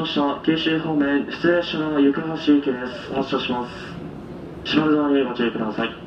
乗車九州方面失礼車の行橋行きです。発車します。島根沢にご注意ください。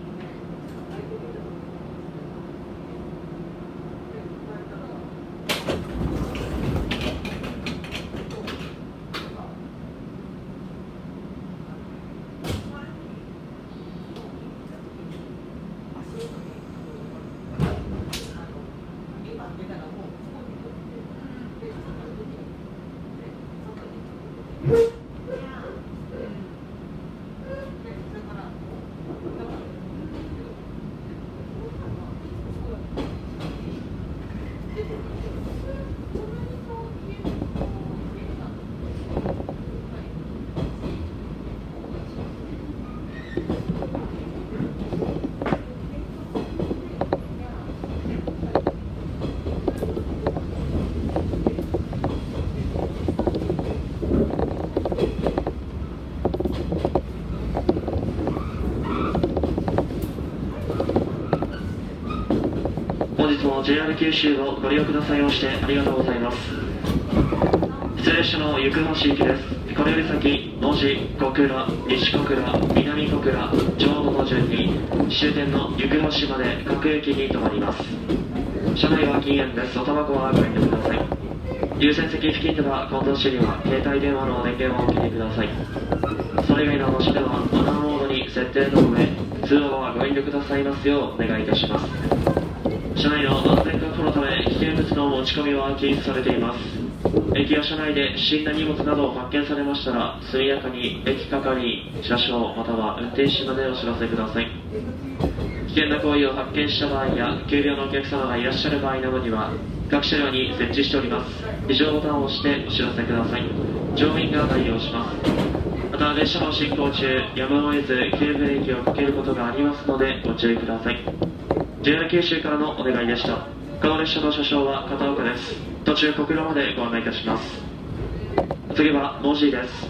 JR 九州をご利用くださいましてありがとうございます。失礼者の行橋行きです。これより先門司小倉西小倉南小倉ちょうどの順に終点の行橋まで各駅に停まります。車内は禁煙です。おタバコはご遠慮ください。優先席付近では近藤市には携帯電話の電源をお切りください。それ以外の場所ではマナーモードに設定の上通話はご遠慮くださいますようお願いいたします。車内の安全確保のため危険物の持ち込みは禁止されています。駅や車内で不審な荷物などを発見されましたら速やかに駅係車掌または運転手までお知らせください。危険な行為を発見した場合や急病のお客様がいらっしゃる場合などには各車両に設置しております。非常ボタンを押してお知らせください。乗務員が対応します。また列車の進行中やむを得ず急ブレーキをかけることがありますのでご注意ください。JR 九州からのお願いでした。この列車の車掌は片岡です。途中小倉までご案内いたします。次はロジーです。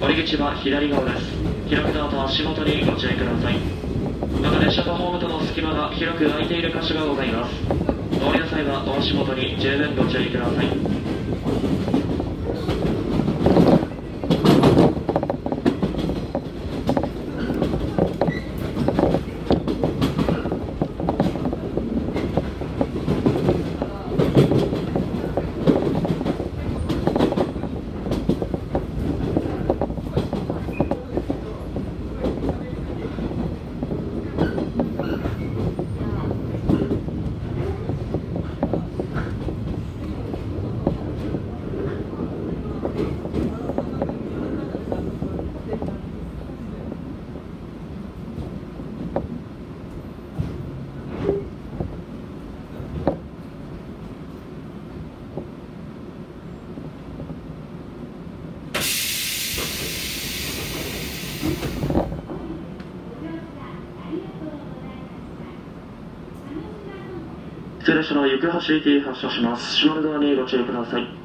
降り口は左側です。開くドアと足元にご注意ください。また列車とホームとの隙間が広く空いている箇所がございます。お降りの際はお足元に十分ご注意ください。列車の行橋駅発車します。島根側にご注意ください。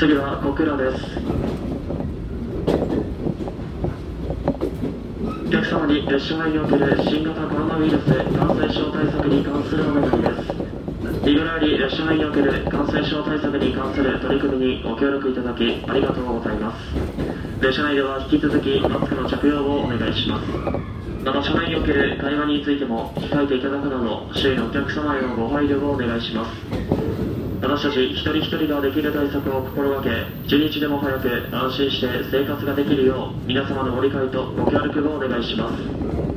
次は小倉です。お客様に列車内における新型コロナウイルス感染症対策に関するお願いです。日頃より列車内における感染症対策に関する取り組みにご協力いただきありがとうございます。列車内では引き続きマスクの着用をお願いします。また車内における会話についても控えていただくなど周囲のお客様へのご配慮をお願いします。私たち一人一人ができる対策を心がけ一日でも早く安心して生活ができるよう皆様のご理解とご協力をお願いします。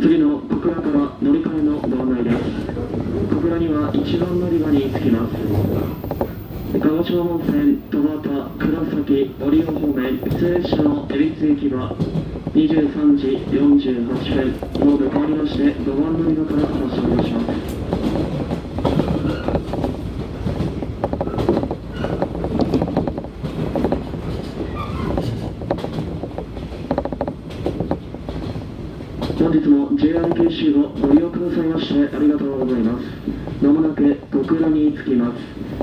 次の小倉から乗り換えのご案内です。小倉には一番乗り場に着きます。鹿児島本線戸畑倉崎折尾方面普通列車の恵比寿行きは23時48分ホーム変わりまして5番乗り場から発車いたします。本日も JR 九州をご利用くださいましてありがとうございますまもなく小倉に着きます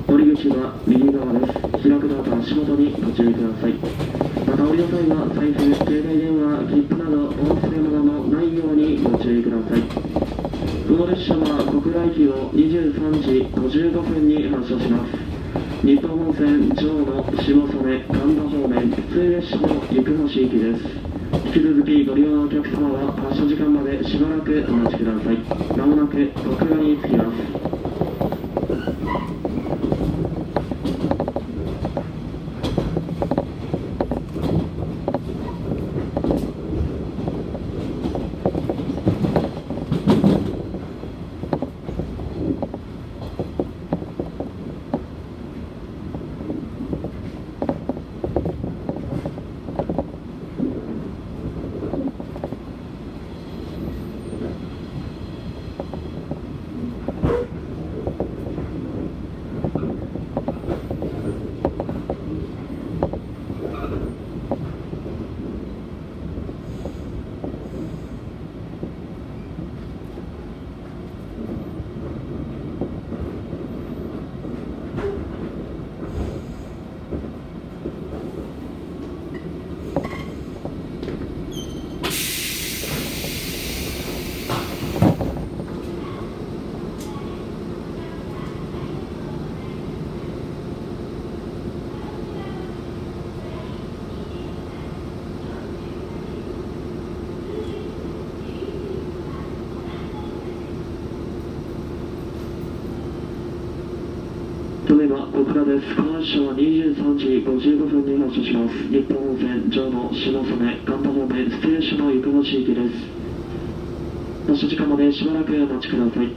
乗り口は右側です開くドアと足元にご注意くださいまた降りの際は財布携帯電話切符などお忘れ物のないようにご注意くださいこの列車は小倉駅を23時55分に発車します日本本線上野下曽根神田方面普通列車の行橋行きです。引き続きご利用のお客様は発車時間までしばらくお待ちください。まもなく小倉に着きます例えば小倉です。この列車は23時55分に発車します。日本本線上野下曽根神田方面ステーションの行橋行きです。発車時間までしばらくお待ちください。